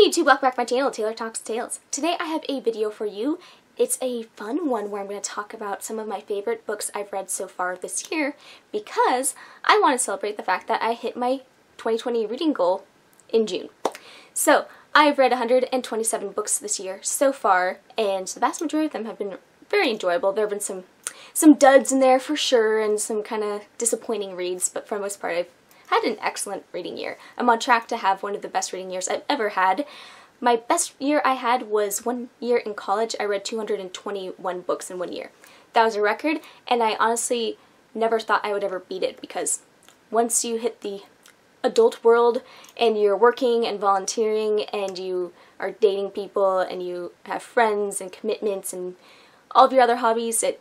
Hey YouTube, welcome back to my channel, Taylor Talks Tales. Today I have a video for you. It's a fun one where I'm going to talk about some of my favorite books I've read so far this year because I want to celebrate the fact that I hit my 2020 reading goal in June. So, I've read 127 books this year so far, and the vast majority of them have been very enjoyable. There have been some some duds in there for sure and some kind of disappointing reads, but for the most part I've had an excellent reading year. I'm on track to have one of the best reading years I've ever had. My best year I had was one year in college. I read 221 books in one year. That was a record, and I honestly never thought I would ever beat it because once you hit the adult world and you're working and volunteering and you are dating people and you have friends and commitments and all of your other hobbies, it,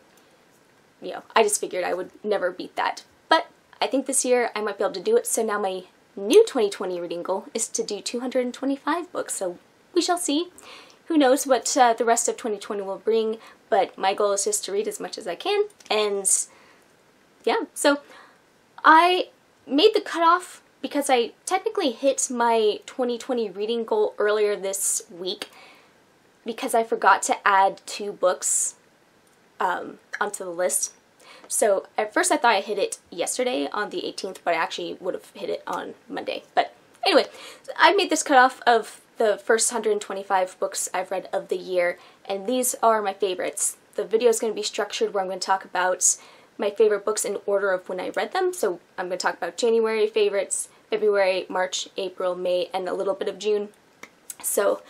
you know, I just figured I would never beat that. I think this year I might be able to do it, so now my new 2020 reading goal is to do 225 books, so we shall see. Who knows what uh, the rest of 2020 will bring, but my goal is just to read as much as I can, and yeah, so I made the cutoff because I technically hit my 2020 reading goal earlier this week because I forgot to add two books um, onto the list so at first I thought I hit it yesterday on the 18th, but I actually would have hit it on Monday. But anyway, I made this cutoff of the first 125 books I've read of the year, and these are my favorites. The video is going to be structured where I'm going to talk about my favorite books in order of when I read them. So I'm going to talk about January favorites, February, March, April, May, and a little bit of June. So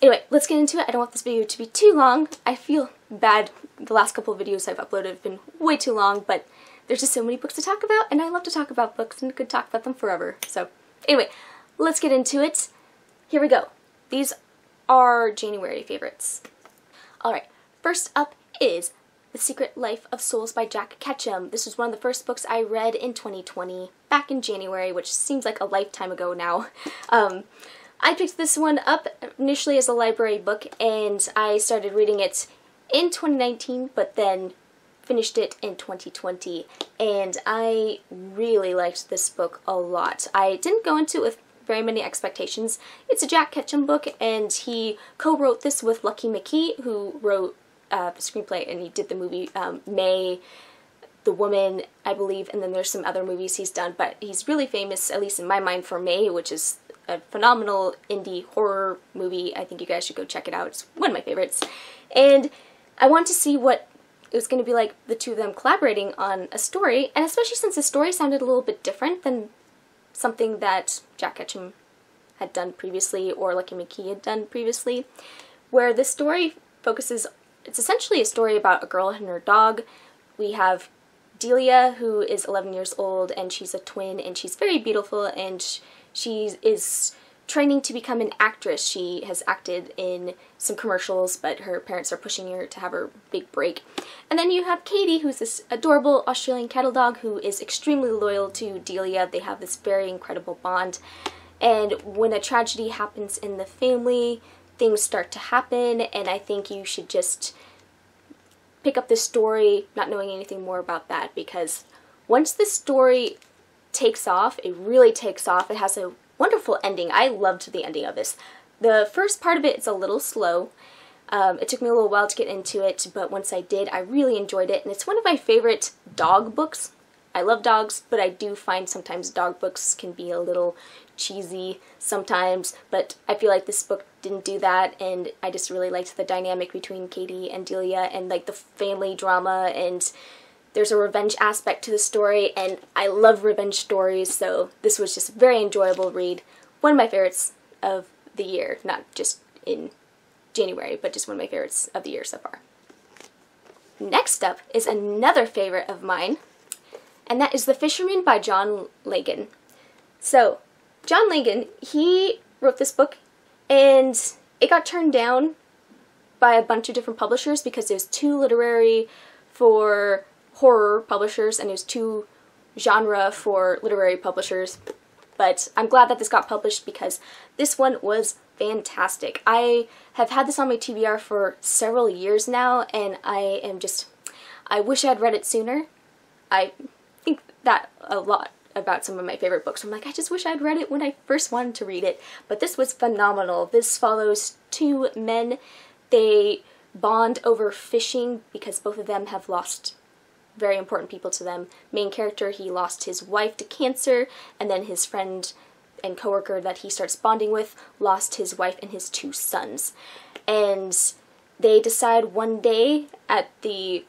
anyway, let's get into it. I don't want this video to be too long. I feel bad. The last couple of videos I've uploaded have been way too long, but there's just so many books to talk about, and I love to talk about books and could talk about them forever. So anyway, let's get into it. Here we go. These are January favorites. Alright, first up is The Secret Life of Souls by Jack Ketchum. This was one of the first books I read in 2020, back in January, which seems like a lifetime ago now. Um, I picked this one up initially as a library book, and I started reading it in 2019, but then finished it in 2020, and I really liked this book a lot. I didn't go into it with very many expectations. It's a Jack Ketchum book, and he co-wrote this with Lucky McKee, who wrote uh, the screenplay, and he did the movie um, May, The Woman, I believe, and then there's some other movies he's done, but he's really famous, at least in my mind, for May, which is a phenomenal indie horror movie. I think you guys should go check it out. It's one of my favorites. And I want to see what it was going to be like the two of them collaborating on a story, and especially since the story sounded a little bit different than something that Jack Ketchum had done previously or Lucky McKee had done previously, where the story focuses, it's essentially a story about a girl and her dog. We have Delia, who is 11 years old, and she's a twin, and she's very beautiful, and she is training to become an actress. She has acted in some commercials, but her parents are pushing her to have her big break. And then you have Katie, who's this adorable Australian cattle dog who is extremely loyal to Delia. They have this very incredible bond. And when a tragedy happens in the family, things start to happen, and I think you should just pick up the story not knowing anything more about that because once the story takes off, it really takes off. It has a wonderful ending. I loved the ending of this. The first part of it is a little slow. Um, it took me a little while to get into it, but once I did, I really enjoyed it, and it's one of my favorite dog books. I love dogs, but I do find sometimes dog books can be a little cheesy sometimes, but I feel like this book didn't do that, and I just really liked the dynamic between Katie and Delia, and like the family drama, and there's a revenge aspect to the story, and I love revenge stories, so this was just a very enjoyable read. One of my favorites of the year, not just in January, but just one of my favorites of the year so far. Next up is another favorite of mine, and that is The Fisherman by John Langan. So, John Langan, he wrote this book, and it got turned down by a bunch of different publishers because it was too literary for horror publishers and it was too genre for literary publishers. But I'm glad that this got published because this one was fantastic. I have had this on my TBR for several years now and I am just, I wish I had read it sooner. I think that a lot about some of my favorite books. I'm like, I just wish I'd read it when I first wanted to read it. But this was phenomenal. This follows two men. They bond over fishing because both of them have lost very important people to them. Main character, he lost his wife to cancer, and then his friend and coworker that he starts bonding with lost his wife and his two sons. And they decide one day at the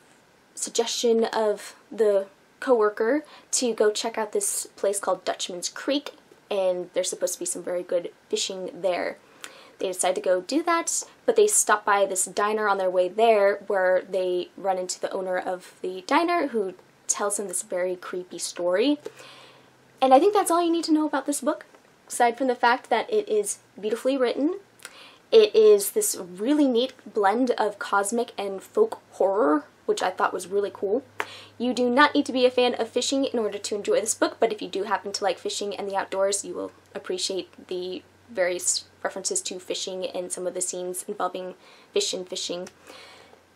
suggestion of the coworker to go check out this place called Dutchman's Creek and there's supposed to be some very good fishing there. They decide to go do that, but they stop by this diner on their way there where they run into the owner of the diner who tells them this very creepy story. And I think that's all you need to know about this book, aside from the fact that it is beautifully written. It is this really neat blend of cosmic and folk horror, which I thought was really cool. You do not need to be a fan of fishing in order to enjoy this book, but if you do happen to like fishing and the outdoors, you will appreciate the various references to fishing and some of the scenes involving fish and fishing.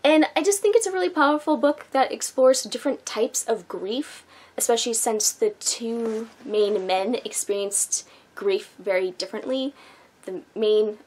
And I just think it's a really powerful book that explores different types of grief, especially since the two main men experienced grief very differently. The main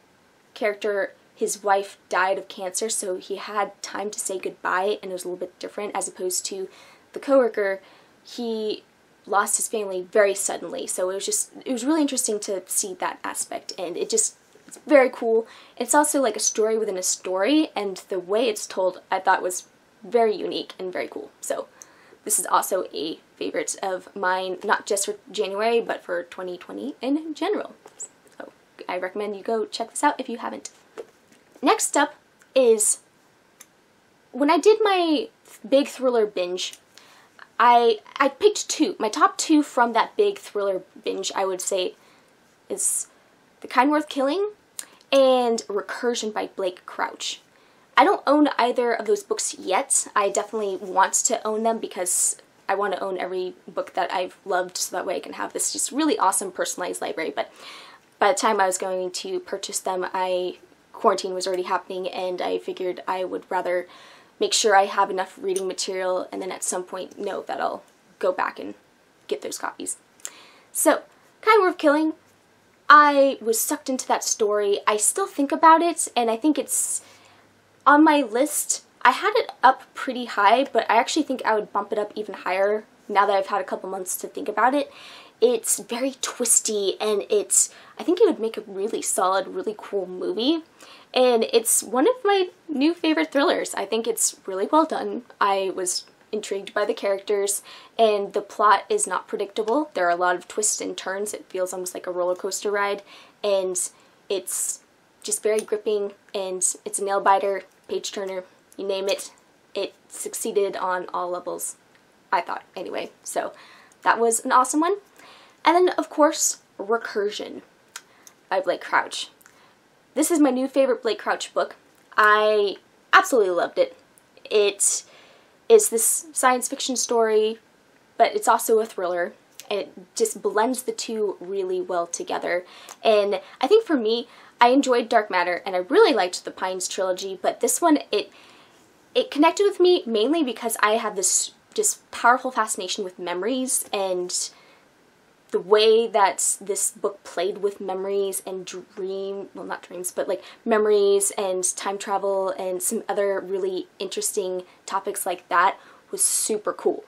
character, his wife died of cancer, so he had time to say goodbye, and it was a little bit different as opposed to the coworker. He lost his family very suddenly, so it was just it was really interesting to see that aspect, and it just it's very cool. It's also like a story within a story, and the way it's told I thought was very unique and very cool. So this is also a favorite of mine, not just for January, but for 2020 in general. So I recommend you go check this out if you haven't. Next up is when I did my big thriller binge, I I picked two. My top two from that big thriller binge, I would say, is The Kind Worth Killing and Recursion by Blake Crouch. I don't own either of those books yet. I definitely want to own them because I want to own every book that I've loved so that way I can have this just really awesome personalized library. But by the time I was going to purchase them, I quarantine was already happening and I figured I would rather make sure I have enough reading material and then at some point know that I'll go back and get those copies. So, Kind Worth Killing, I was sucked into that story. I still think about it and I think it's on my list. I had it up pretty high, but I actually think I would bump it up even higher now that I've had a couple months to think about it. It's very twisty and it's, I think it would make a really solid, really cool movie. And it's one of my new favorite thrillers. I think it's really well done. I was intrigued by the characters and the plot is not predictable. There are a lot of twists and turns. It feels almost like a roller coaster ride and it's just very gripping and it's a nail biter, page turner, you name it. It succeeded on all levels, I thought anyway. So that was an awesome one. And then, of course, Recursion by Blake Crouch. This is my new favorite Blake Crouch book. I absolutely loved it. It is this science fiction story, but it's also a thriller. It just blends the two really well together. And I think for me, I enjoyed Dark Matter and I really liked the Pines trilogy, but this one, it it connected with me mainly because I have this just powerful fascination with memories and the way that this book played with memories and dream, well not dreams, but like memories and time travel and some other really interesting topics like that was super cool.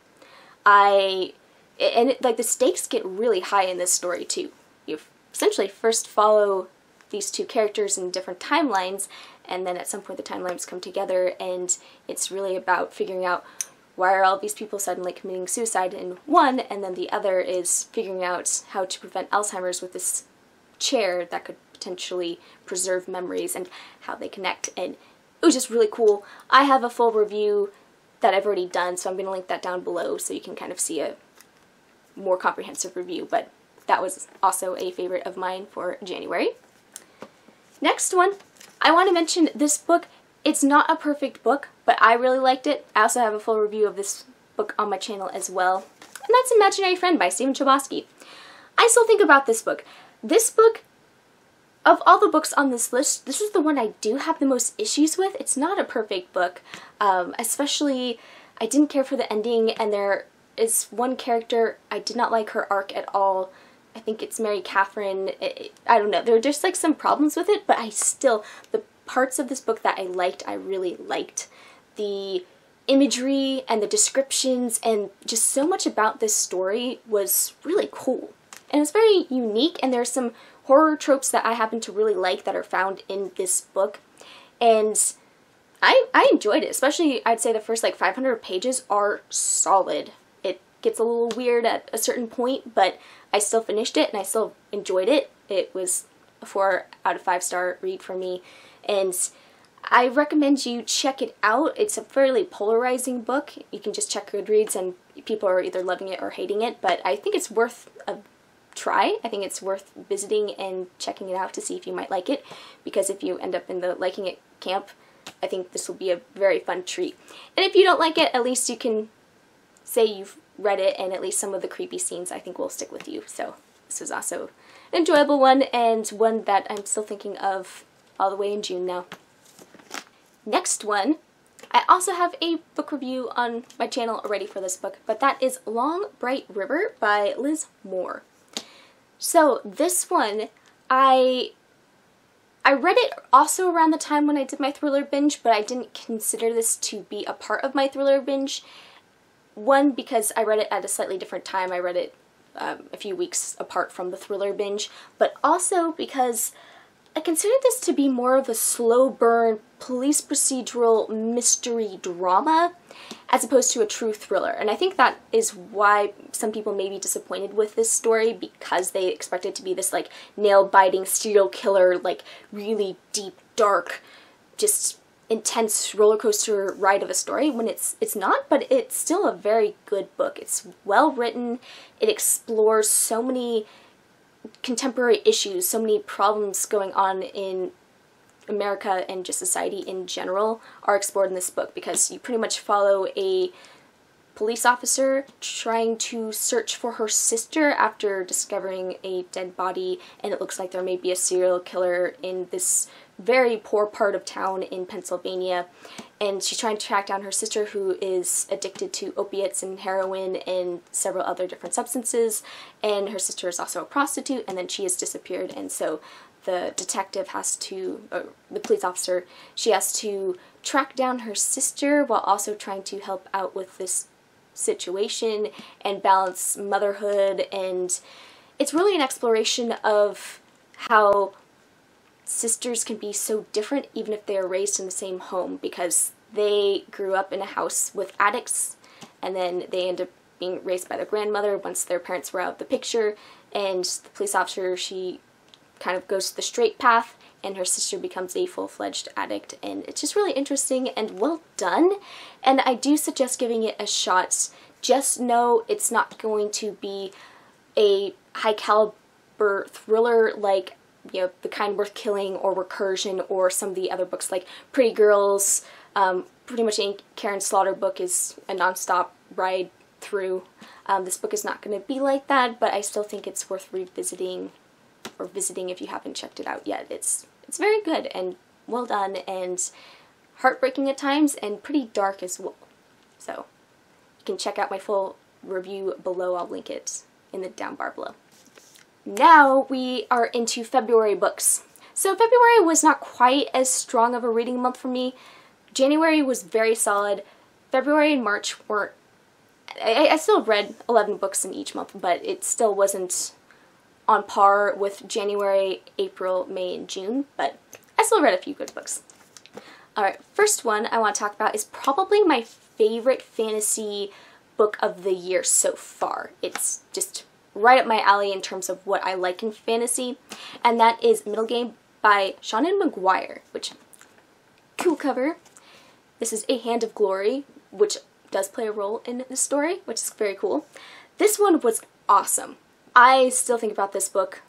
I, and it, like the stakes get really high in this story too. You essentially first follow these two characters in different timelines and then at some point the timelines come together and it's really about figuring out why are all these people suddenly committing suicide in one, and then the other is figuring out how to prevent Alzheimer's with this chair that could potentially preserve memories and how they connect. And it was just really cool. I have a full review that I've already done, so I'm going to link that down below so you can kind of see a more comprehensive review, but that was also a favorite of mine for January. Next one, I want to mention this book it's not a perfect book, but I really liked it. I also have a full review of this book on my channel as well. And that's Imaginary Friend by Stephen Chbosky. I still think about this book. This book, of all the books on this list, this is the one I do have the most issues with. It's not a perfect book, um, especially I didn't care for the ending and there is one character I did not like her arc at all. I think it's Mary Catherine. It, I don't know. There are just like some problems with it, but I still the parts of this book that I liked, I really liked. The imagery and the descriptions and just so much about this story was really cool. And it's very unique and there's some horror tropes that I happen to really like that are found in this book. And I, I enjoyed it, especially I'd say the first like 500 pages are solid. It gets a little weird at a certain point, but I still finished it and I still enjoyed it. It was a 4 out of 5 star read for me. And I recommend you check it out. It's a fairly polarizing book. You can just check Goodreads and people are either loving it or hating it, but I think it's worth a try. I think it's worth visiting and checking it out to see if you might like it, because if you end up in the liking it camp, I think this will be a very fun treat. And if you don't like it, at least you can say you've read it and at least some of the creepy scenes I think will stick with you. So this was also an enjoyable one and one that I'm still thinking of all the way in June now. Next one, I also have a book review on my channel already for this book, but that is Long Bright River by Liz Moore. So this one, I I read it also around the time when I did my thriller binge, but I didn't consider this to be a part of my thriller binge. One, because I read it at a slightly different time. I read it um, a few weeks apart from the thriller binge, but also because I consider this to be more of a slow burn police procedural mystery drama as opposed to a true thriller. And I think that is why some people may be disappointed with this story because they expect it to be this like nail biting serial killer, like really deep, dark, just intense roller coaster ride of a story when it's it's not but it's still a very good book it's well written it explores so many contemporary issues, so many problems going on in America and just society in general are explored in this book because you pretty much follow a police officer trying to search for her sister after discovering a dead body and it looks like there may be a serial killer in this very poor part of town in Pennsylvania and she's trying to track down her sister who is addicted to opiates and heroin and several other different substances and her sister is also a prostitute and then she has disappeared and so the detective has to, uh, the police officer, she has to track down her sister while also trying to help out with this situation and balance motherhood and it's really an exploration of how sisters can be so different even if they are raised in the same home because they grew up in a house with addicts and then they end up being raised by their grandmother once their parents were out of the picture. And the police officer she kind of goes the straight path and her sister becomes a full-fledged addict. And it's just really interesting and well done. And I do suggest giving it a shot. Just know it's not going to be a high caliber thriller like you know The Kind Worth Killing or Recursion or some of the other books like Pretty Girls um, pretty much any Karin Slaughter book is a non-stop ride through um, this book is not going to be like that but I still think it's worth revisiting or visiting if you haven't checked it out yet. It's it's very good and well done and heartbreaking at times and pretty dark as well. So you can check out my full review below. I'll link it in the down bar below. Now we are into February books. So February was not quite as strong of a reading month for me. January was very solid. February and March weren't I, I still read 11 books in each month, but it still wasn't on par with January, April, May, and June, but I still read a few good books. Alright, first one I want to talk about is probably my favorite fantasy book of the year so far. It's just right up my alley in terms of what I like in fantasy, and that is Middlegame by Seanan McGuire, which, cool cover. This is A Hand of Glory, which does play a role in the story, which is very cool. This one was awesome. I still think about this book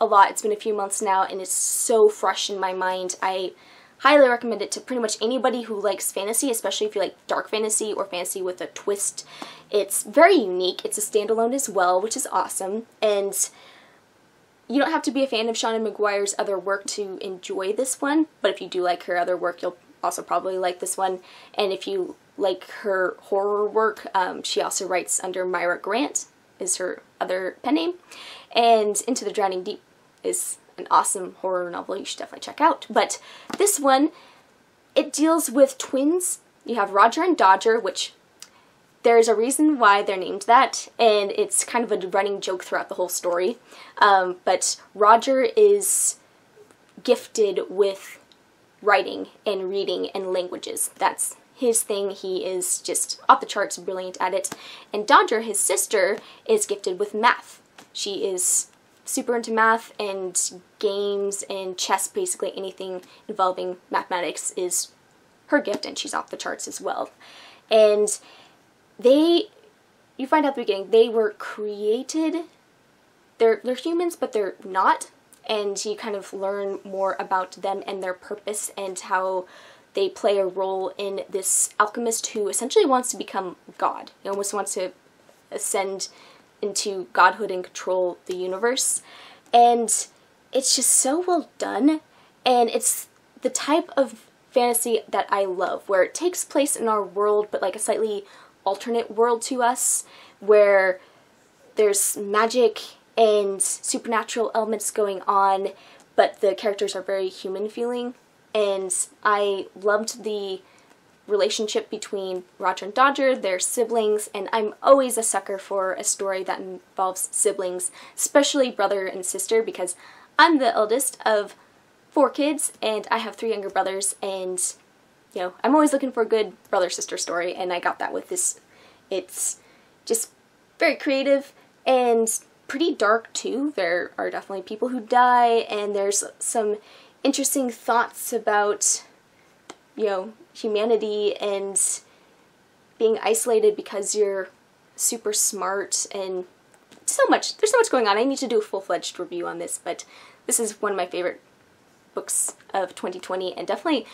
a lot. It's been a few months now and it's so fresh in my mind. I highly recommend it to pretty much anybody who likes fantasy, especially if you like dark fantasy or fantasy with a twist. It's very unique. It's a standalone as well, which is awesome. And you don't have to be a fan of Seanan McGuire's other work to enjoy this one, but if you do like her other work, you'll also probably like this one. And if you like her horror work, um, she also writes under Mira Grant, is her other pen name. And Into the Drowning Deep is an awesome horror novel you should definitely check out. But this one, it deals with twins. You have Roger and Dodger, which there's a reason why they're named that, and it's kind of a running joke throughout the whole story. Um, but Roger is gifted with writing and reading and languages. That's his thing. He is just off the charts brilliant at it. And Dodger, his sister, is gifted with math. She is super into math and games and chess, basically anything involving mathematics is her gift and she's off the charts as well. And they, you find out at the beginning, they were created, they're, they're humans but they're not and you kind of learn more about them and their purpose and how they play a role in this alchemist who essentially wants to become God. He almost wants to ascend into godhood and control the universe. And it's just so well done. And it's the type of fantasy that I love, where it takes place in our world, but like a slightly alternate world to us, where there's magic and supernatural elements going on, but the characters are very human feeling. And I loved the relationship between Roger and Dodger, their siblings, and I'm always a sucker for a story that involves siblings, especially brother and sister, because I'm the eldest of four kids, and I have three younger brothers, and, you know, I'm always looking for a good brother-sister story, and I got that with this. It's just very creative, and pretty dark, too. There are definitely people who die, and there's some interesting thoughts about, you know, humanity and being isolated because you're super smart and so much. There's so much going on. I need to do a full-fledged review on this, but this is one of my favorite books of 2020 and definitely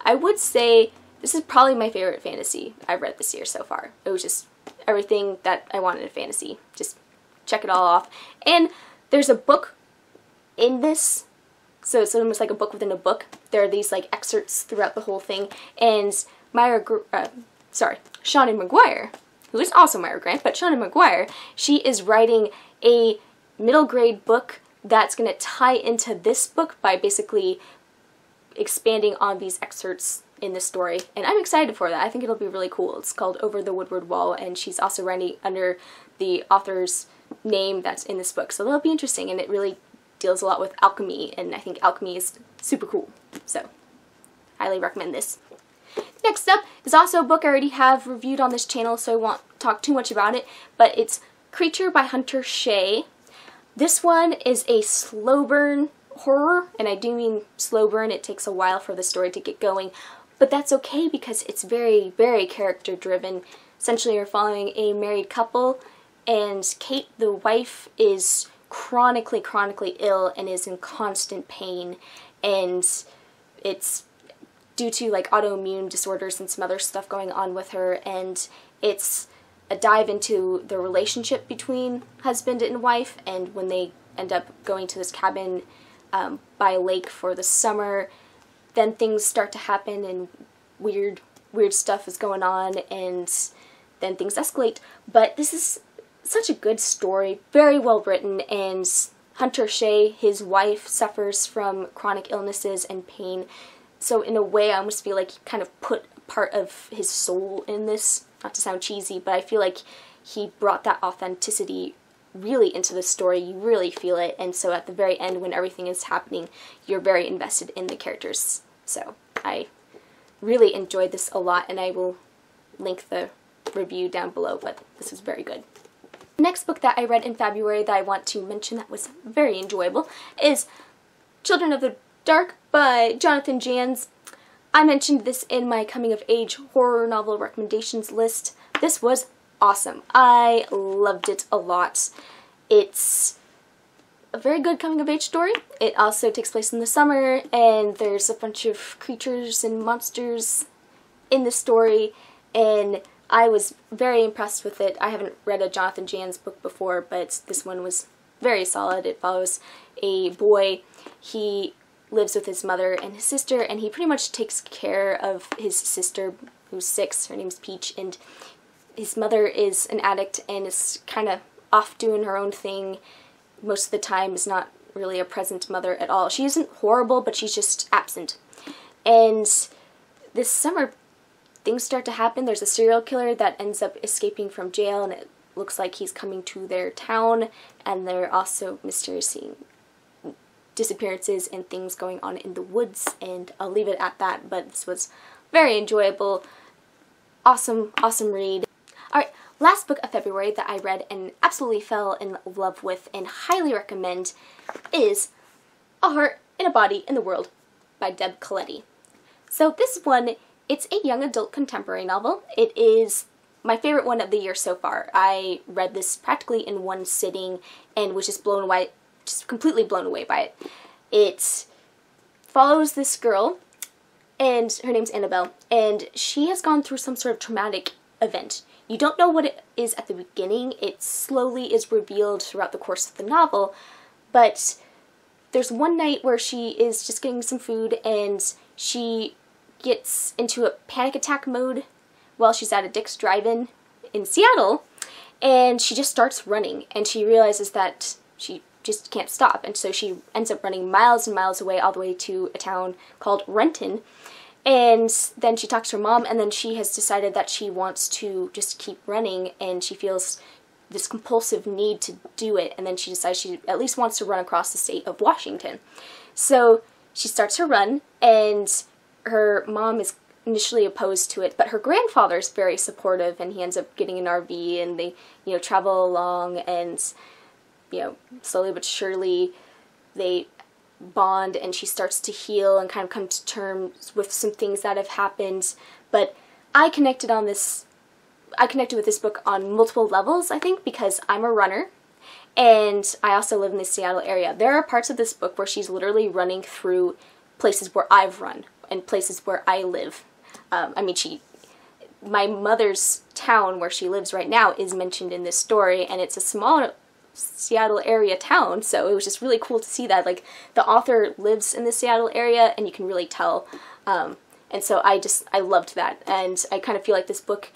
I would say this is probably my favorite fantasy I've read this year so far. It was just everything that I wanted in fantasy. Just check it all off. And there's a book in this so it's almost like a book within a book. There are these like excerpts throughout the whole thing, and Mira, uh, sorry, Seanan McGuire, who is also Mira Grant, but Seanan McGuire, she is writing a middle grade book that's going to tie into this book by basically expanding on these excerpts in the story, and I'm excited for that. I think it'll be really cool. It's called Over the Woodward Wall, and she's also writing under the author's name that's in this book, so that'll be interesting, and it really deals a lot with alchemy, and I think alchemy is super cool. So, highly recommend this. Next up is also a book I already have reviewed on this channel, so I won't talk too much about it, but it's Creature by Hunter Shea. This one is a slow burn horror, and I do mean slow burn, it takes a while for the story to get going, but that's okay because it's very, very character driven. Essentially, you're following a married couple, and Kate, the wife, is chronically, chronically ill and is in constant pain. And it's due to like autoimmune disorders and some other stuff going on with her. And it's a dive into the relationship between husband and wife. And when they end up going to this cabin um, by a lake for the summer, then things start to happen and weird, weird stuff is going on. And then things escalate. But this is such a good story, very well written, and Hunter Shea, his wife, suffers from chronic illnesses and pain. So in a way, I almost feel like he kind of put part of his soul in this. Not to sound cheesy, but I feel like he brought that authenticity really into the story. You really feel it, and so at the very end, when everything is happening, you're very invested in the characters. So I really enjoyed this a lot, and I will link the review down below, but this is very good. Next book that I read in February that I want to mention that was very enjoyable is Children of the Dark by Jonathan Janz. I mentioned this in my coming of age horror novel recommendations list. This was awesome. I loved it a lot. It's a very good coming of age story. It also takes place in the summer and there's a bunch of creatures and monsters in the story and I was very impressed with it. I haven't read a Jonathan Janz book before, but this one was very solid. It follows a boy. He lives with his mother and his sister, and he pretty much takes care of his sister who's six. Her name's Peach, and his mother is an addict and is kind of off doing her own thing most of the time, is not really a present mother at all. She isn't horrible, but she's just absent. And this summer, things start to happen. There's a serial killer that ends up escaping from jail, and it looks like he's coming to their town, and they're also mysterious disappearances and things going on in the woods, and I'll leave it at that, but this was very enjoyable, awesome, awesome read. Alright, last book of February that I read and absolutely fell in love with and highly recommend is A Heart and a Body in the World by Deb Caletti. So this one, it's a young adult contemporary novel. It is my favorite one of the year so far. I read this practically in one sitting and was just blown away, just completely blown away by it. It follows this girl, and her name's Annabelle, and she has gone through some sort of traumatic event. You don't know what it is at the beginning, it slowly is revealed throughout the course of the novel, but there's one night where she is just getting some food and she gets into a panic attack mode while she's at a Dick's Drive-In in Seattle, and she just starts running, and she realizes that she just can't stop, and so she ends up running miles and miles away all the way to a town called Renton, and then she talks to her mom, and then she has decided that she wants to just keep running, and she feels this compulsive need to do it, and then she decides she at least wants to run across the state of Washington. So she starts her run, and her mom is initially opposed to it, but her grandfather's very supportive, and he ends up getting an RV, and they, you know, travel along, and you know, slowly but surely, they bond, and she starts to heal and kind of come to terms with some things that have happened. But I connected on this. I connected with this book on multiple levels, I think, because I'm a runner and I also live in the Seattle area. There are parts of this book where she's literally running through places where I've run and places where I live. Um, I mean, she, my mother's town where she lives right now is mentioned in this story, and it's a small Seattle area town, so it was just really cool to see that. Like, the author lives in the Seattle area, and you can really tell. Um, and so I just, I loved that, and I kind of feel like this book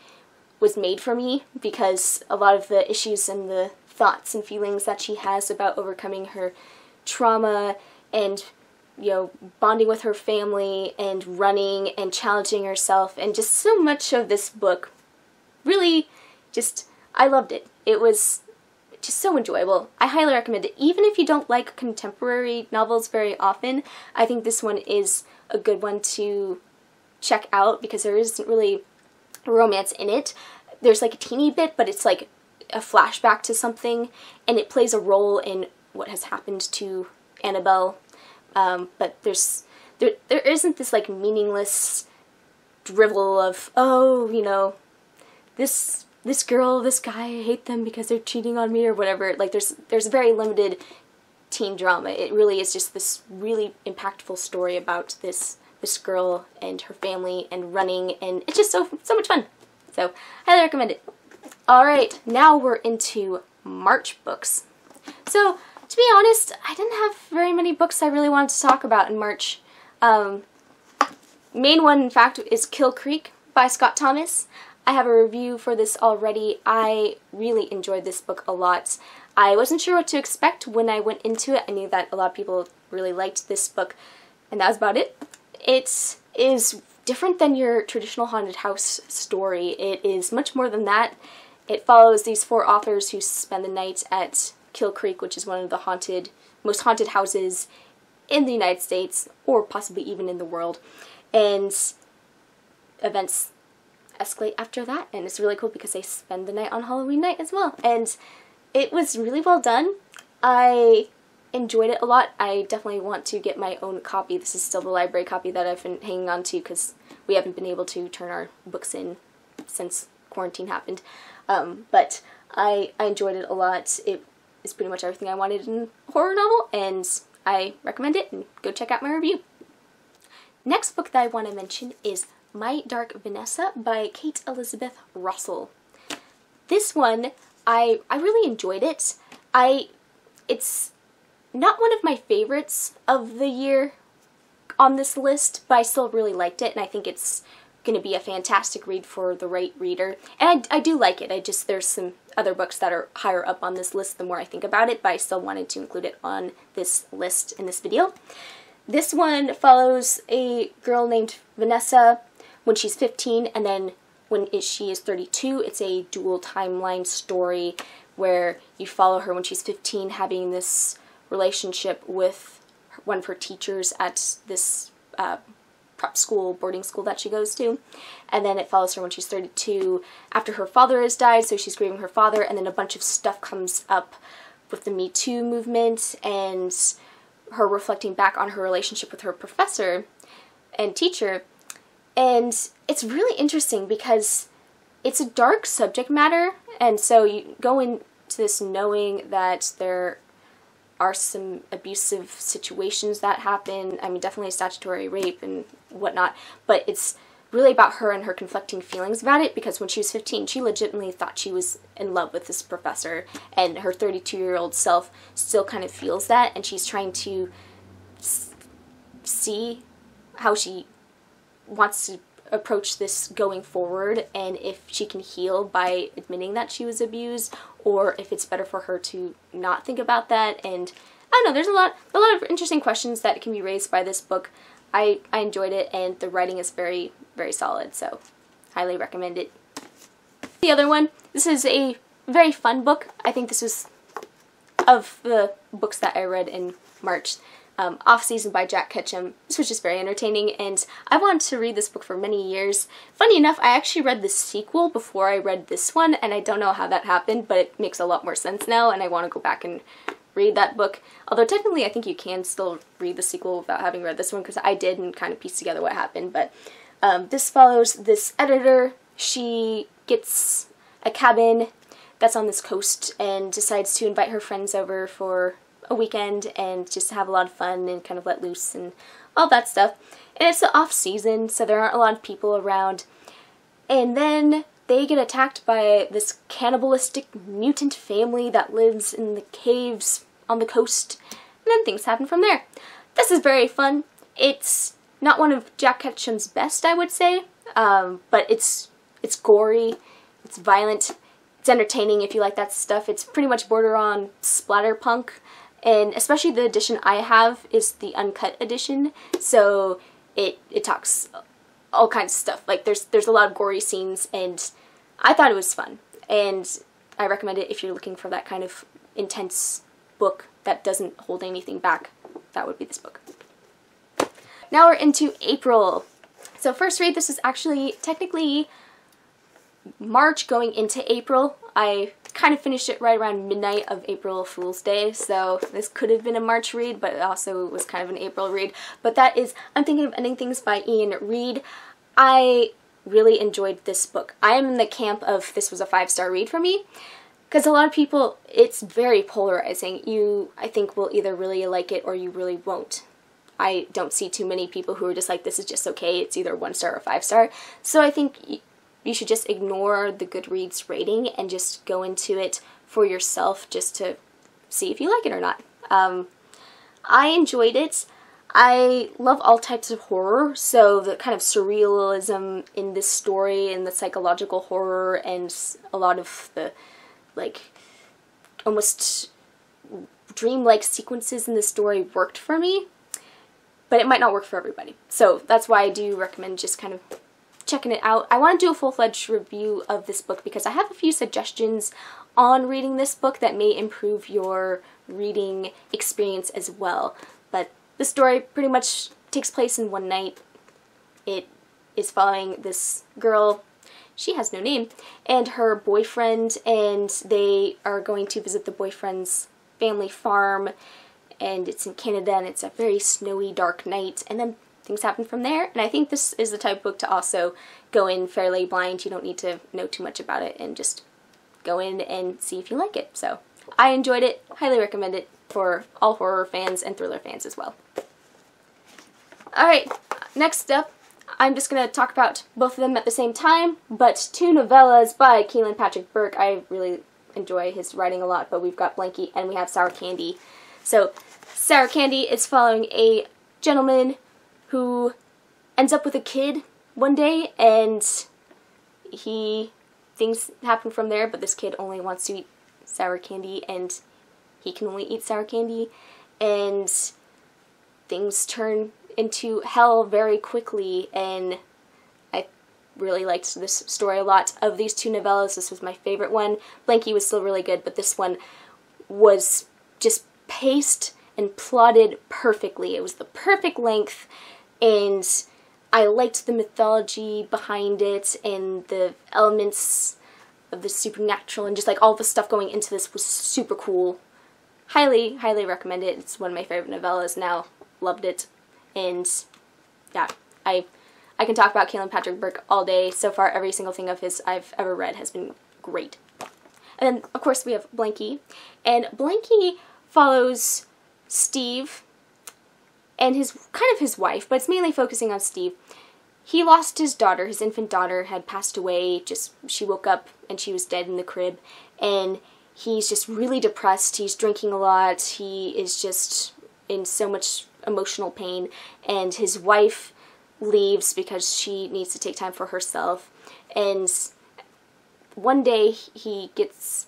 was made for me because a lot of the issues and the thoughts and feelings that she has about overcoming her trauma and you know, bonding with her family and running and challenging herself and just so much of this book really just I loved it. It was just so enjoyable. I highly recommend it. Even if you don't like contemporary novels very often, I think this one is a good one to check out because there isn't really romance in it. There's like a teeny bit, but it's like a flashback to something and it plays a role in what has happened to Annabelle um, but there's there there isn't this like meaningless drivel of oh you know this this girl this guy I hate them because they're cheating on me or whatever. Like there's there's very limited teen drama. It really is just this really impactful story about this this girl and her family and running and it's just so so much fun. So highly recommend it. All right now we're into March books. So to be honest, I didn't have very many books I really wanted to talk about in March. Um, main one, in fact, is Kill Creek by Scott Thomas. I have a review for this already. I really enjoyed this book a lot. I wasn't sure what to expect when I went into it. I knew that a lot of people really liked this book, and that was about it. It is different than your traditional haunted house story. It is much more than that. It follows these four authors who spend the night at Kill Creek, which is one of the haunted, most haunted houses in the United States, or possibly even in the world. And events escalate after that, and it's really cool because they spend the night on Halloween night as well. And it was really well done. I enjoyed it a lot. I definitely want to get my own copy. This is still the library copy that I've been hanging on to because we haven't been able to turn our books in since quarantine happened. Um, but I, I enjoyed it a lot. It is pretty much everything I wanted in a horror novel, and I recommend it, and go check out my review. Next book that I want to mention is My Dark Vanessa by Kate Elizabeth Russell. This one, I, I really enjoyed it. I, it's not one of my favorites of the year on this list, but I still really liked it, and I think it's going to be a fantastic read for the right reader. And I, I do like it. I just, there's some other books that are higher up on this list the more I think about it, but I still wanted to include it on this list in this video. This one follows a girl named Vanessa when she's 15, and then when she is 32, it's a dual timeline story where you follow her when she's 15 having this relationship with one of her teachers at this uh, prep school, boarding school that she goes to. And then it follows her when she's 32 after her father has died, so she's grieving her father, and then a bunch of stuff comes up with the Me Too movement and her reflecting back on her relationship with her professor and teacher. And it's really interesting because it's a dark subject matter, and so you go into this knowing that there are some abusive situations that happen. I mean, definitely statutory rape and whatnot, but it's really about her and her conflicting feelings about it because when she was 15, she legitimately thought she was in love with this professor, and her 32 year old self still kind of feels that, and she's trying to see how she wants to approach this going forward and if she can heal by admitting that she was abused or if it's better for her to not think about that. And I don't know there's a lot a lot of interesting questions that can be raised by this book. I, I enjoyed it and the writing is very very solid so highly recommend it. The other one this is a very fun book. I think this was of the books that I read in March um, Off Season by Jack Ketchum. This was just very entertaining, and I wanted to read this book for many years. Funny enough, I actually read the sequel before I read this one, and I don't know how that happened, but it makes a lot more sense now, and I want to go back and read that book. Although technically I think you can still read the sequel without having read this one, because I did and kind of pieced together what happened, but um, this follows this editor. She gets a cabin that's on this coast and decides to invite her friends over for a weekend and just have a lot of fun and kind of let loose and all that stuff. And it's the off season, so there aren't a lot of people around. And then they get attacked by this cannibalistic mutant family that lives in the caves on the coast, and then things happen from there. This is very fun. It's not one of Jack Ketchum's best, I would say, um, but it's it's gory, it's violent, it's entertaining if you like that stuff. It's pretty much border on splatterpunk, and especially the edition I have is the uncut edition, so it it talks all kinds of stuff. Like there's there's a lot of gory scenes, and I thought it was fun, and I recommend it if you're looking for that kind of intense book that doesn't hold anything back. That would be this book. Now we're into April. So first read, this is actually technically March going into April. I kind of finished it right around midnight of April Fool's Day, so this could have been a March read, but it also was kind of an April read. But that is I'm Thinking of Ending Things by Iain Reid. I really enjoyed this book. I am in the camp of this was a five-star read for me, because a lot of people, it's very polarizing. You, I think, will either really like it or you really won't. I don't see too many people who are just like, this is just okay, it's either one star or five star. So I think you should just ignore the Goodreads rating and just go into it for yourself just to see if you like it or not. Um, I enjoyed it. I love all types of horror, so the kind of surrealism in this story and the psychological horror and a lot of the like almost dreamlike sequences in the story worked for me, but it might not work for everybody. So that's why I do recommend just kind of checking it out. I want to do a full-fledged review of this book because I have a few suggestions on reading this book that may improve your reading experience as well. But the story pretty much takes place in one night. It is following this girl, she has no name, and her boyfriend, and they are going to visit the boyfriend's family farm, and it's in Canada, and it's a very snowy, dark night, and then things happen from there. And I think this is the type of book to also go in fairly blind. You don't need to know too much about it and just go in and see if you like it. So I enjoyed it. Highly recommend it for all horror fans and thriller fans as well. Alright, next up, I'm just going to talk about both of them at the same time, but two novellas by Kealan Patrick Burke. I really enjoy his writing a lot, but we've got Blanky and we have Sour Candy. So, Sour Candy is following a gentleman who ends up with a kid one day and he things happen from there but this kid only wants to eat sour candy and he can only eat sour candy and things turn into hell very quickly and I really liked this story a lot. Of these two novellas, this was my favorite one. Blanky was still really good, but this one was just paced and plotted perfectly. It was the perfect length and I liked the mythology behind it and the elements of the supernatural and just like all the stuff going into this was super cool. Highly, highly recommend it. It's one of my favorite novellas now. Loved it. And yeah, I I can talk about Kealan Patrick Burke all day. So far, every single thing of his I've ever read has been great. And then, of course, we have Blanky. And Blanky follows Steve and his kind of his wife, but it's mainly focusing on Steve. He lost his daughter, his infant daughter had passed away, just she woke up and she was dead in the crib and he's just really depressed. He's drinking a lot. He is just in so much emotional pain and his wife leaves because she needs to take time for herself and one day he gets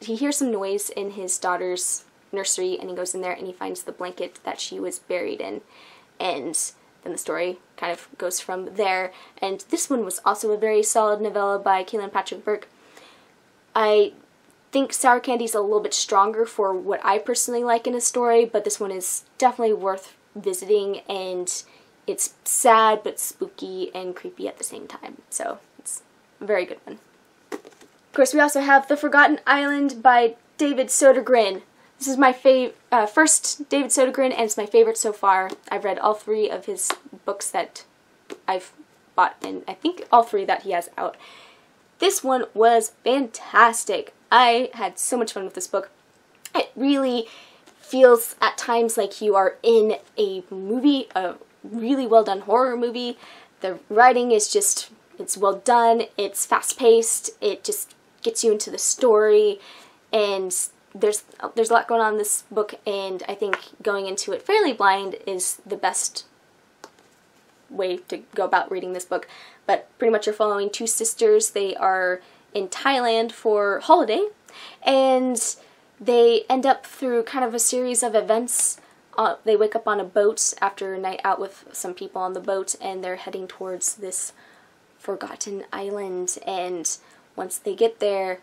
he hears some noise in his daughter's nursery and he goes in there and he finds the blanket that she was buried in. And then the story kind of goes from there. And this one was also a very solid novella by Kealan Patrick Burke. I think Sour Candy's a little bit stronger for what I personally like in a story but this one is definitely worth visiting and it's sad but spooky and creepy at the same time. So it's a very good one. Of course we also have The Forgotten Island by David Sodergren this is my fav uh, first David Sodergren, and it's my favorite so far. I've read all three of his books that I've bought, and I think all three that he has out. This one was fantastic. I had so much fun with this book. It really feels at times like you are in a movie, a really well done horror movie. The writing is just, it's well done, it's fast paced, it just gets you into the story, and there's there's a lot going on in this book, and I think going into it fairly blind is the best way to go about reading this book. But pretty much you're following two sisters. They are in Thailand for holiday, and they end up through kind of a series of events. Uh, they wake up on a boat after a night out with some people on the boat, and they're heading towards this forgotten island. And once they get there,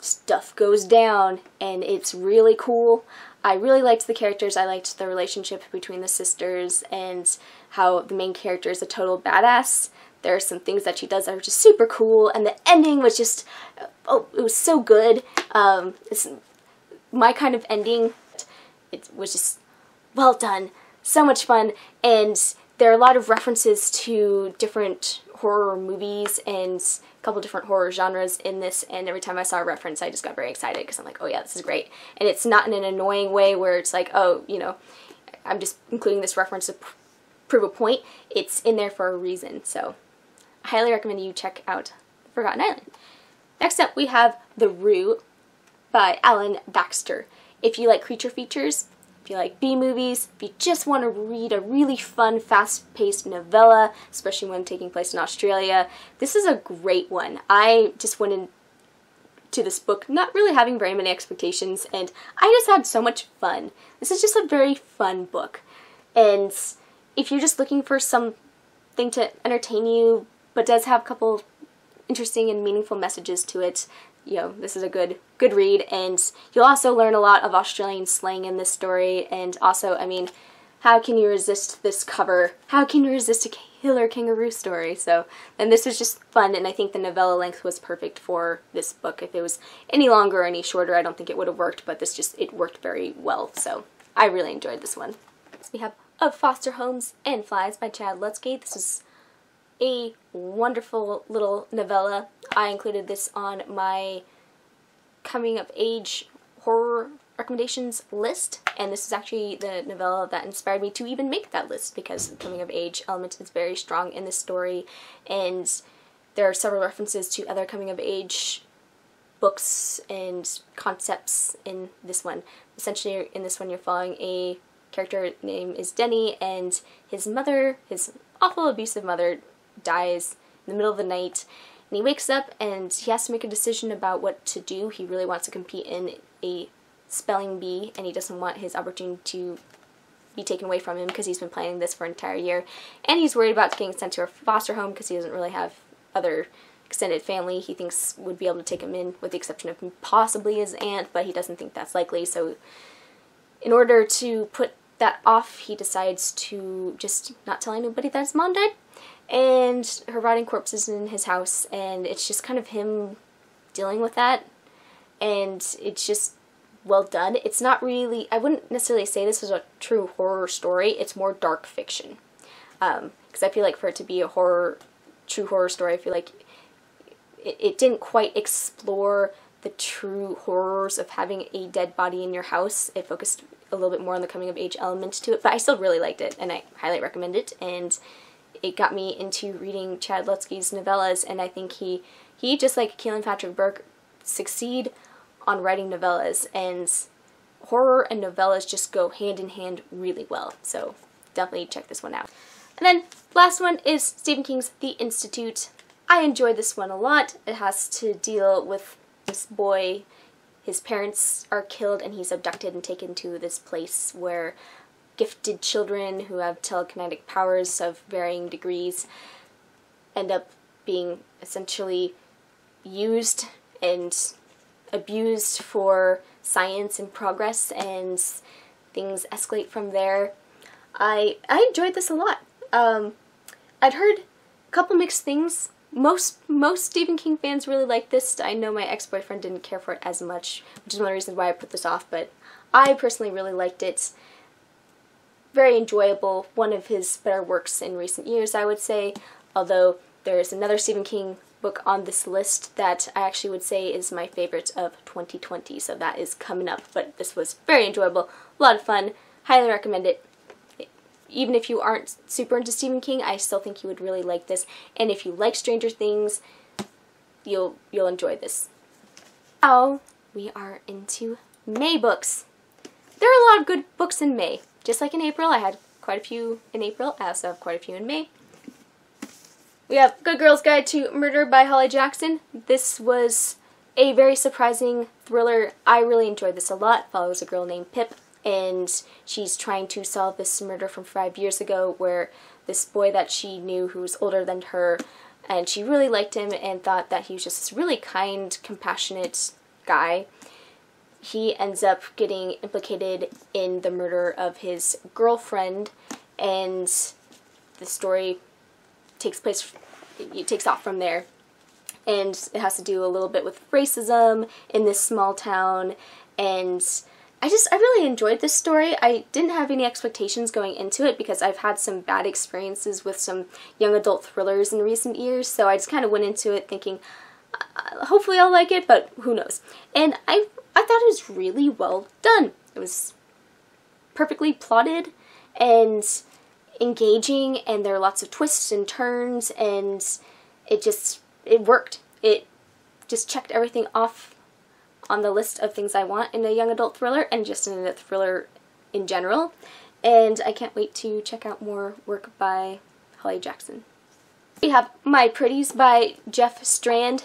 stuff goes down and it's really cool. I really liked the characters. I liked the relationship between the sisters and how the main character is a total badass. There are some things that she does that are just super cool and the ending was just, oh, it was so good. Um, it's my kind of ending. It was just well done. So much fun and there are a lot of references to different horror movies and couple different horror genres in this and every time I saw a reference I just got very excited because I'm like oh yeah this is great and it's not in an annoying way where it's like oh you know I'm just including this reference to pr prove a point it's in there for a reason so I highly recommend you check out Forgotten Island. Next up we have The Roo by Alan Baxter. If you like creature features if you like B movies, if you just want to read a really fun, fast-paced novella, especially when taking place in Australia, this is a great one. I just went into this book not really having very many expectations, and I just had so much fun. This is just a very fun book. And if you're just looking for something to entertain you, but does have a couple interesting and meaningful messages to it, you know, this is a good good read and you'll also learn a lot of Australian slang in this story and also, I mean, how can you resist this cover? How can you resist a killer kangaroo story? So, and this was just fun and I think the novella length was perfect for this book. If it was any longer or any shorter, I don't think it would have worked, but this just, it worked very well. So, I really enjoyed this one. We have Of Foster Homes and Flies by Chad Lutzke. This is a wonderful little novella. I included this on my coming of age horror recommendations list and this is actually the novella that inspired me to even make that list because the coming of age element is very strong in this story and there are several references to other coming of age books and concepts in this one. Essentially in this one you're following a character name is Denny, and his mother, his awful abusive mother, dies in the middle of the night. And he wakes up and he has to make a decision about what to do. He really wants to compete in a spelling bee, and he doesn't want his opportunity to be taken away from him because he's been planning this for an entire year. And he's worried about getting sent to a foster home because he doesn't really have other extended family he thinks would be able to take him in, with the exception of possibly his aunt, but he doesn't think that's likely. So, in order to put that off, he decides to just not tell anybody that his mom died. And her rotting corpse is in his house, and it's just kind of him dealing with that. And it's just well done. It's not really, I wouldn't necessarily say this is a true horror story, it's more dark fiction. Because um, I feel like for it to be a horror, true horror story, I feel like it, it didn't quite explore the true horrors of having a dead body in your house. It focused a little bit more on the coming of age element to it, but I still really liked it and I highly recommend it. And it got me into reading Chad Lutzke's novellas, and I think he, he just like Kealan Patrick Burke, succeed on writing novellas, and horror and novellas just go hand in hand really well. So definitely check this one out. And then last one is Stephen King's The Institute. I enjoyed this one a lot. It has to deal with this boy. His parents are killed and he's abducted and taken to this place where gifted children who have telekinetic powers of varying degrees end up being essentially used and abused for science and progress and things escalate from there. I I enjoyed this a lot. Um, I'd heard a couple mixed things most most Stephen King fans really like this. I know my ex-boyfriend didn't care for it as much, which is one reasons why I put this off, but I personally really liked it. Very enjoyable, one of his better works in recent years, I would say, although there's another Stephen King book on this list that I actually would say is my favorite of 2020, so that is coming up, but this was very enjoyable, a lot of fun, highly recommend it even if you aren't super into Stephen King, I still think you would really like this. And if you like Stranger Things, you'll you'll enjoy this. Now we are into May books. There are a lot of good books in May. Just like in April, I had quite a few in April. I also have quite a few in May. We have Good Girl's Guide to Murder by Holly Jackson. This was a very surprising thriller. I really enjoyed this a lot. Follows a girl named Pip and she's trying to solve this murder from five years ago where this boy that she knew who was older than her and she really liked him and thought that he was just this really kind, compassionate guy. He ends up getting implicated in the murder of his girlfriend and the story takes place it takes off from there and it has to do a little bit with racism in this small town and I just, I really enjoyed this story. I didn't have any expectations going into it because I've had some bad experiences with some young adult thrillers in recent years, so I just kind of went into it thinking, uh, hopefully I'll like it, but who knows. And I, I thought it was really well done. It was perfectly plotted and engaging, and there are lots of twists and turns, and it just, it worked. It just checked everything off on the list of things I want in a young adult thriller and just in a thriller in general. And I can't wait to check out more work by Holly Jackson. We have My Pretties by Jeff Strand.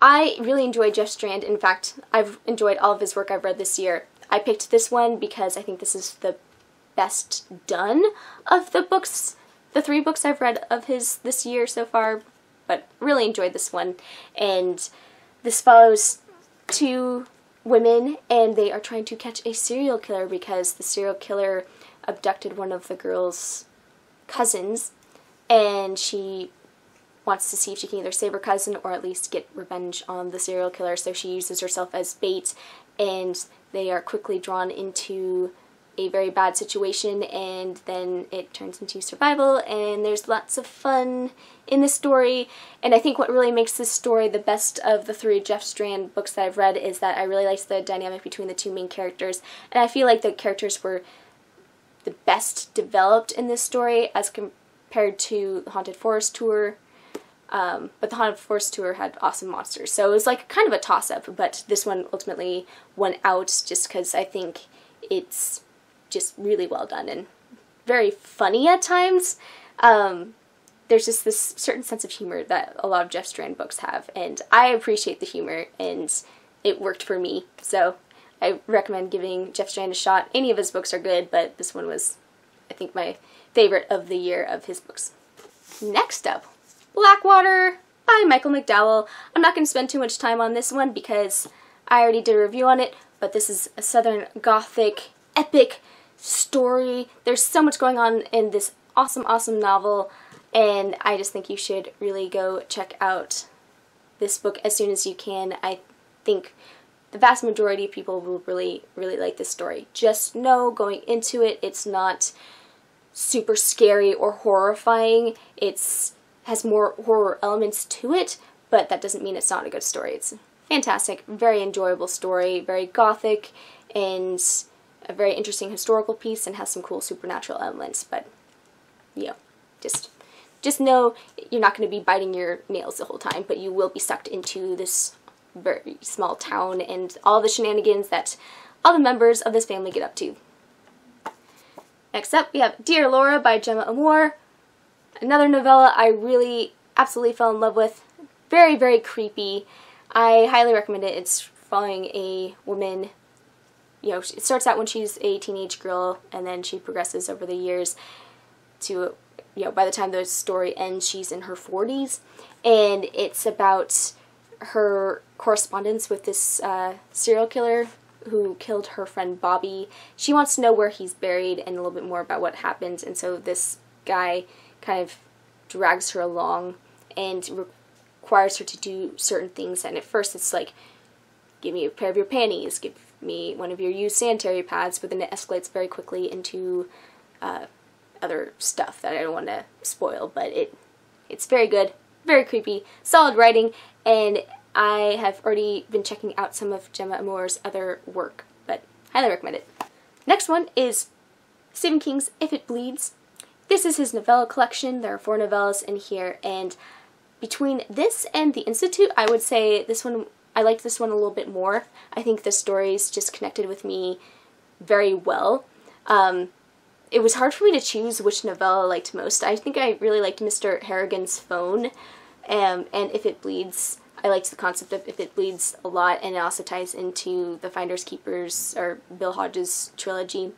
I really enjoy Jeff Strand. In fact, I've enjoyed all of his work I've read this year. I picked this one because I think this is the best done of the books, the three books I've read of his this year so far, but really enjoyed this one. And this follows two women and they are trying to catch a serial killer because the serial killer abducted one of the girl's cousins and she wants to see if she can either save her cousin or at least get revenge on the serial killer. So she uses herself as bait and they are quickly drawn into a very bad situation and then it turns into survival and there's lots of fun in the story. And I think what really makes this story the best of the three Jeff Strand books that I've read is that I really liked the dynamic between the two main characters and I feel like the characters were the best developed in this story as compared to Haunted Forest tour um, but the Haunted Forest tour had awesome monsters so it was like kind of a toss-up but this one ultimately won out just because I think it's just really well done and very funny at times. Um, there's just this certain sense of humor that a lot of Jeff Strand books have, and I appreciate the humor, and it worked for me. So I recommend giving Jeff Strand a shot. Any of his books are good, but this one was, I think, my favorite of the year of his books. Next up, Blackwater by Michael McDowell. I'm not going to spend too much time on this one because I already did a review on it, but this is a Southern Gothic epic story. There's so much going on in this awesome, awesome novel, and I just think you should really go check out this book as soon as you can. I think the vast majority of people will really, really like this story. Just know going into it, it's not super scary or horrifying. It's has more horror elements to it, but that doesn't mean it's not a good story. It's fantastic, very enjoyable story, very gothic, and a very interesting historical piece, and has some cool supernatural elements. But yeah, just just know you're not going to be biting your nails the whole time, but you will be sucked into this very small town and all the shenanigans that all the members of this family get up to. Next up, we have Dear Laura by Gemma Amor. Another novella I really absolutely fell in love with. Very, very creepy. I highly recommend it. It's following a woman, you know, it starts out when she's a teenage girl and then she progresses over the years to, you know, by the time the story ends, she's in her 40s. And it's about her correspondence with this uh, serial killer who killed her friend Bobby. She wants to know where he's buried and a little bit more about what happened. And so this guy kind of drags her along and requires her to do certain things. And at first it's like, give me a pair of your panties, give me one of your used sanitary pads, but then it escalates very quickly into uh, other stuff that I don't want to spoil, but it it's very good, very creepy, solid writing, and I have already been checking out some of Gemma Amor's other work, but highly recommend it. Next one is Stephen King's If It Bleeds. This is his novella collection. There are four novellas in here, and between this and The Institute, I would say this one, I liked this one a little bit more. I think the stories just connected with me very well. Um, it was hard for me to choose which novella I liked most. I think I really liked Mr. Harrigan's Phone um, and If It Bleeds. I liked the concept of If It Bleeds a lot, and it also ties into the Finders Keepers or Bill Hodges trilogy,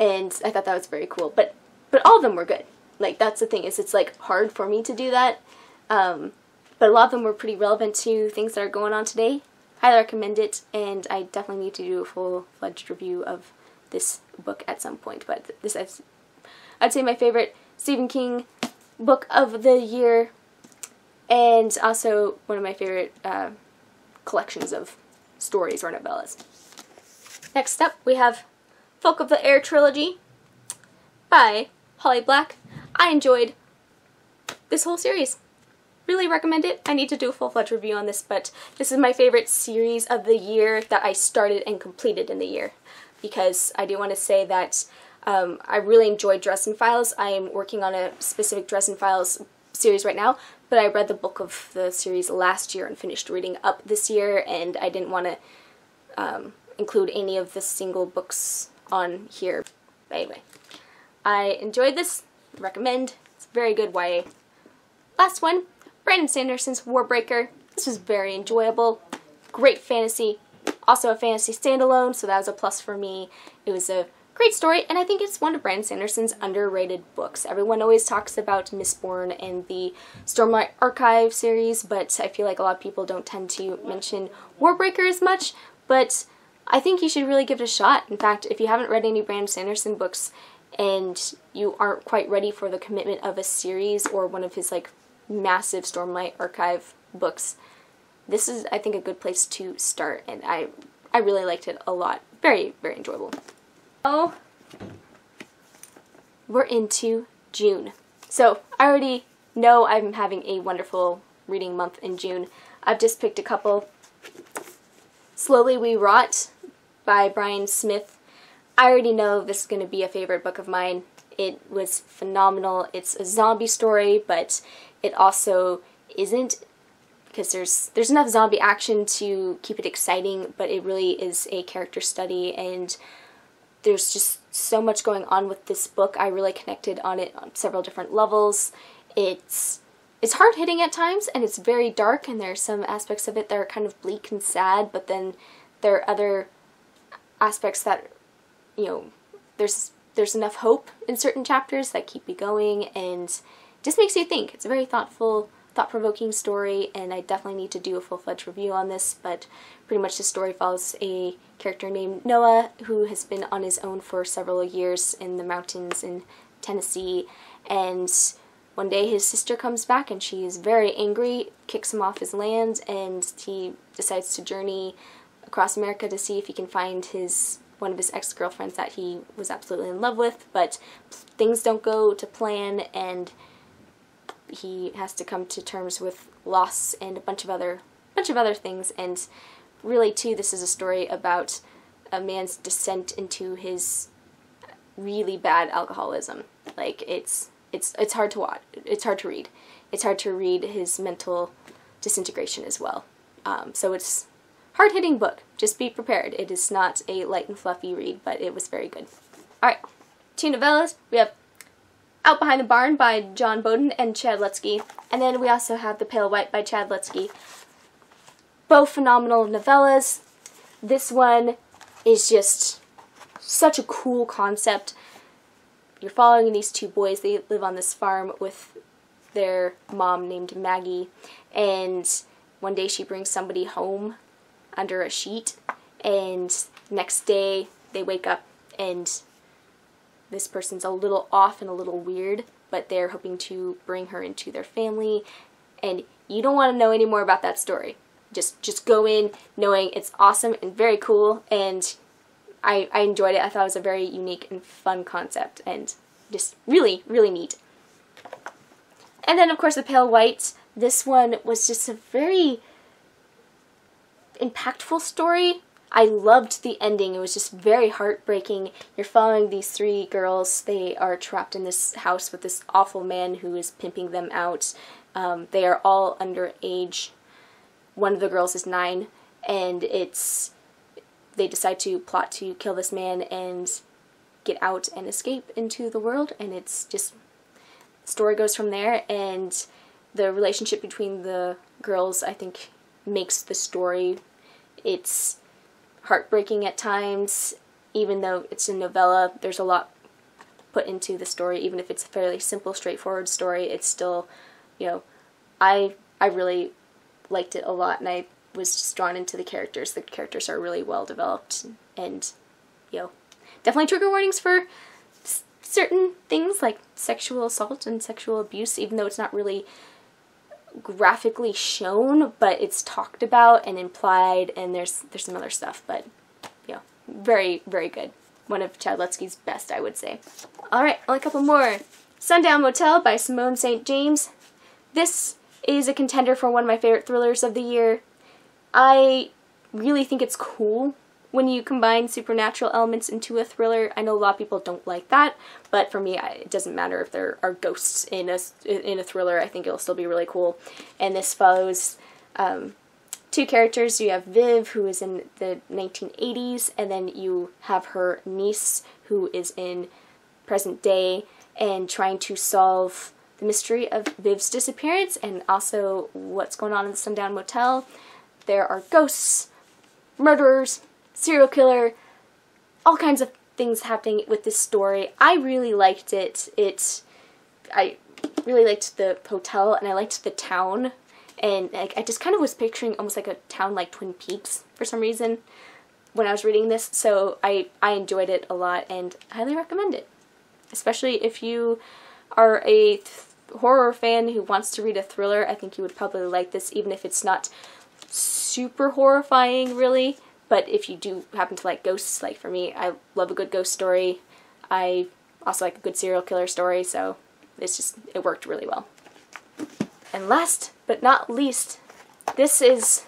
and I thought that was very cool. But but all of them were good. Like that's the thing is it's like hard for me to do that, um, but a lot of them were pretty relevant to things that are going on today. Highly recommend it, and I definitely need to do a full-fledged review of this book at some point. But this is, I'd say my favorite Stephen King book of the year and also one of my favorite uh, collections of stories or novellas. Next up, we have Folk of the Air Trilogy by Holly Black. I enjoyed this whole series. Really recommend it. I need to do a full-fledged review on this, but this is my favorite series of the year that I started and completed in the year. Because I do want to say that um, I really enjoyed Dresden Files. I am working on a specific Dresden Files series right now, but I read the book of the series last year and finished reading up this year, and I didn't want to um, include any of the single books on here. But anyway, I enjoyed this, recommend, it's very good YA. Last one, Brandon Sanderson's Warbreaker. This was very enjoyable, great fantasy, also a fantasy standalone, so that was a plus for me. It was a Great story, and I think it's one of Brandon Sanderson's underrated books. Everyone always talks about Mistborn and the Stormlight Archive series, but I feel like a lot of people don't tend to mention Warbreaker as much, but I think you should really give it a shot. In fact, if you haven't read any Brandon Sanderson books and you aren't quite ready for the commitment of a series or one of his like massive Stormlight Archive books, this is I think a good place to start and I I really liked it a lot. Very, very enjoyable. Oh, we're into June. So I already know I'm having a wonderful reading month in June. I've just picked a couple. Slowly We Rot by Bryan Smith. I already know this is going to be a favorite book of mine. It was phenomenal. It's a zombie story, but it also isn't because there's there's enough zombie action to keep it exciting, but it really is a character study and there's just so much going on with this book. I really connected on it on several different levels. It's it's hard hitting at times and it's very dark and there are some aspects of it that are kind of bleak and sad, but then there are other aspects that you know there's there's enough hope in certain chapters that keep you going and just makes you think. It's a very thoughtful, thought-provoking story, and I definitely need to do a full-fledged review on this, but pretty much the story follows a character named Noah who has been on his own for several years in the mountains in Tennessee, and one day his sister comes back and she is very angry, kicks him off his land, and he decides to journey across America to see if he can find his one of his ex-girlfriends that he was absolutely in love with, but things don't go to plan and he has to come to terms with loss and a bunch of other bunch of other things and really too this is a story about a man's descent into his really bad alcoholism. Like it's it's it's hard to watch. It's hard to read. It's hard to read his mental disintegration as well. Um, so it's hard hitting book. Just be prepared. It is not a light and fluffy read, but it was very good. All right, two novellas. We have out Behind the Barn by John Boden and Chad Lutzke. And then we also have The Pale White by Chad Lutzke. Both phenomenal novellas. This one is just such a cool concept. You're following these two boys. They live on this farm with their mom named Maggie. And one day she brings somebody home under a sheet. And next day they wake up and this person's a little off and a little weird, but they're hoping to bring her into their family. And you don't want to know any more about that story. Just just go in knowing it's awesome and very cool and I, I enjoyed it. I thought it was a very unique and fun concept and just really, really neat. And then of course the Pale White. This one was just a very impactful story I loved the ending. It was just very heartbreaking. You're following these three girls. They are trapped in this house with this awful man who is pimping them out. Um, they are all underage. One of the girls is nine, and it's they decide to plot to kill this man and get out and escape into the world. And it's just the story goes from there. And the relationship between the girls, I think, makes the story. It's heartbreaking at times, even though it's a novella, there's a lot put into the story, even if it's a fairly simple, straightforward story, it's still, you know, I I really liked it a lot and I was just drawn into the characters. The characters are really well developed and, you know, definitely trigger warnings for certain things like sexual assault and sexual abuse, even though it's not really graphically shown, but it's talked about and implied, and there's there's some other stuff, but yeah, very very good. One of Chad Lutzke's best, I would say. All right, only a couple more. Sundown Motel by Simone St. James. This is a contender for one of my favorite thrillers of the year. I really think it's cool when you combine supernatural elements into a thriller. I know a lot of people don't like that, but for me, it doesn't matter if there are ghosts in a, in a thriller. I think it'll still be really cool. And this follows um, two characters. You have Viv, who is in the 1980s, and then you have her niece, who is in present day, and trying to solve the mystery of Viv's disappearance and also what's going on in the Sundown Motel. There are ghosts, murderers, serial killer, all kinds of things happening with this story. I really liked it. It, I really liked the hotel and I liked the town. And like, I just kind of was picturing almost like a town like Twin Peaks for some reason when I was reading this. So I, I enjoyed it a lot and highly recommend it. Especially if you are a horror fan who wants to read a thriller, I think you would probably like this even if it's not super horrifying really. But if you do happen to like ghosts, like for me, I love a good ghost story. I also like a good serial killer story, so it's just, it worked really well. And last but not least, this is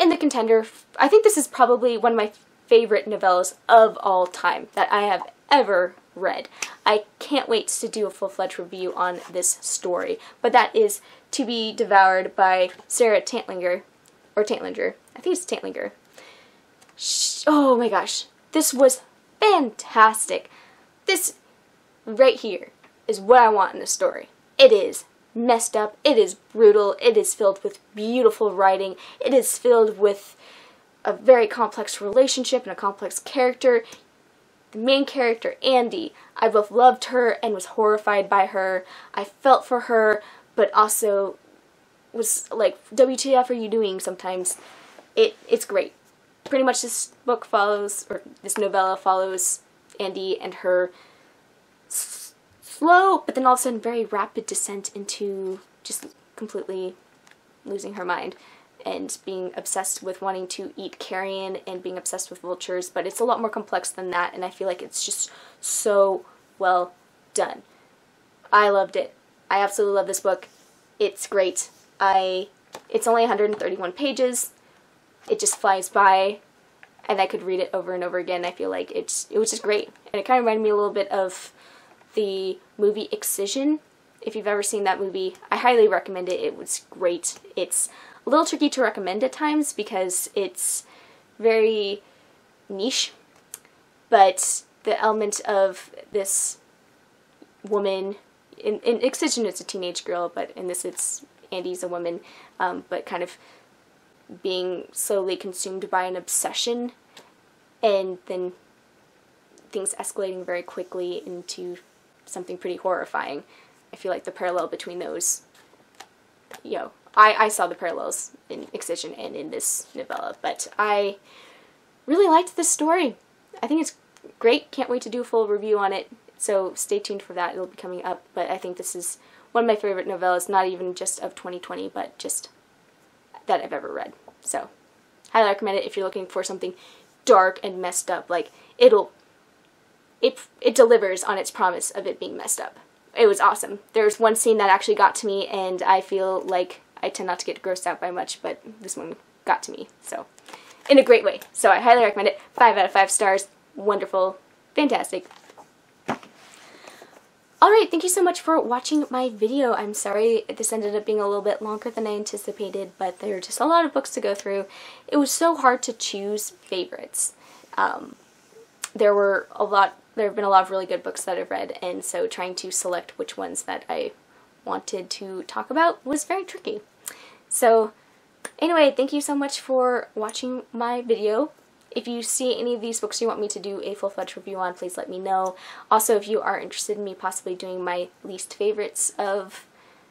in the contender. I think this is probably one of my favorite novellas of all time that I have ever read. I can't wait to do a full-fledged review on this story, but that is To Be Devoured by Sara Tantlinger, or Tantlinger. I think it's Tantlinger oh my gosh, this was fantastic. This right here is what I want in a story. It is messed up, it is brutal, it is filled with beautiful writing, it is filled with a very complex relationship and a complex character. The main character, Andy, I both loved her and was horrified by her. I felt for her, but also was like, WTF are you doing sometimes? It It's great. Pretty much this book follows, or this novella follows Andy and her slow, but then all of a sudden very rapid descent into just completely losing her mind and being obsessed with wanting to eat carrion and being obsessed with vultures, but it's a lot more complex than that, and I feel like it's just so well done. I loved it. I absolutely love this book. It's great. I it's only 131 pages. It just flies by and I could read it over and over again. I feel like it's it was just great. And it kind of reminded me a little bit of the movie Excision. If you've ever seen that movie, I highly recommend it. It was great. It's a little tricky to recommend at times because it's very niche, but the element of this woman in, in Excision it's a teenage girl, but in this it's Andy's a woman, um, but kind of being slowly consumed by an obsession and then things escalating very quickly into something pretty horrifying. I feel like the parallel between those, you know, I, I saw the parallels in Excision and in this novella, but I really liked this story. I think it's great. Can't wait to do a full review on it. So stay tuned for that. It'll be coming up. But I think this is one of my favorite novellas, not even just of 2020, but just that I've ever read. So highly recommend it if you're looking for something dark and messed up. Like it'll it it delivers on its promise of it being messed up. It was awesome. There's one scene that actually got to me, and I feel like I tend not to get grossed out by much, but this one got to me. So, in a great way. So I highly recommend it. Five out of five stars. Wonderful. Fantastic. Alright, thank you so much for watching my video. I'm sorry this ended up being a little bit longer than I anticipated, but there are just a lot of books to go through. It was so hard to choose favorites. Um, there were a lot there have been a lot of really good books that I've read, and so trying to select which ones that I wanted to talk about was very tricky. So anyway, thank you so much for watching my video. If you see any of these books you want me to do a full-fledged review on, please let me know. Also, if you are interested in me possibly doing my least favorites of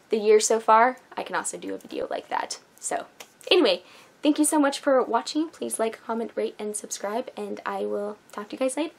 the year so far, I can also do a video like that. So anyway, thank you so much for watching. Please like, comment, rate, and subscribe, and I will talk to you guys later.